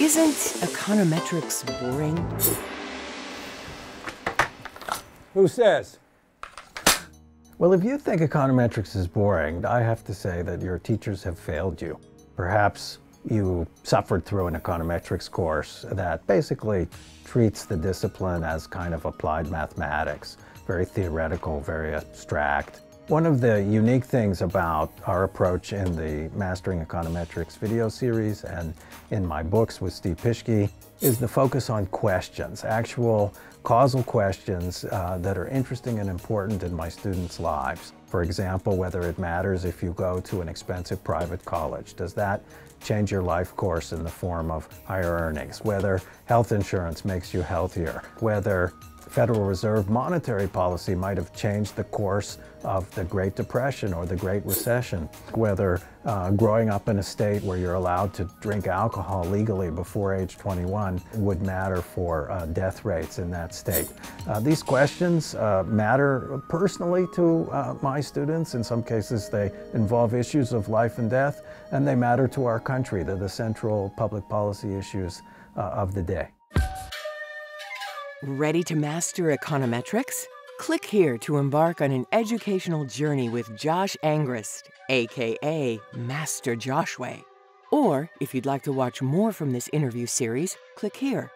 Isn't econometrics boring? Who says? Well, if you think econometrics is boring, I have to say that your teachers have failed you. Perhaps you suffered through an econometrics course that basically treats the discipline as kind of applied mathematics, very theoretical, very abstract. One of the unique things about our approach in the Mastering Econometrics video series and in my books with Steve Pischke is the focus on questions, actual causal questions uh, that are interesting and important in my students' lives. For example, whether it matters if you go to an expensive private college. Does that change your life course in the form of higher earnings? Whether health insurance makes you healthier? Whether Federal Reserve monetary policy might have changed the course of the Great Depression or the Great Recession. Whether uh, growing up in a state where you're allowed to drink alcohol legally before age 21 would matter for uh, death rates in that state. Uh, these questions uh, matter personally to uh, my students. In some cases, they involve issues of life and death, and they matter to our country. They're the central public policy issues uh, of the day. Ready to master econometrics? Click here to embark on an educational journey with Josh Angrist, aka Master Joshway. Or if you'd like to watch more from this interview series, click here.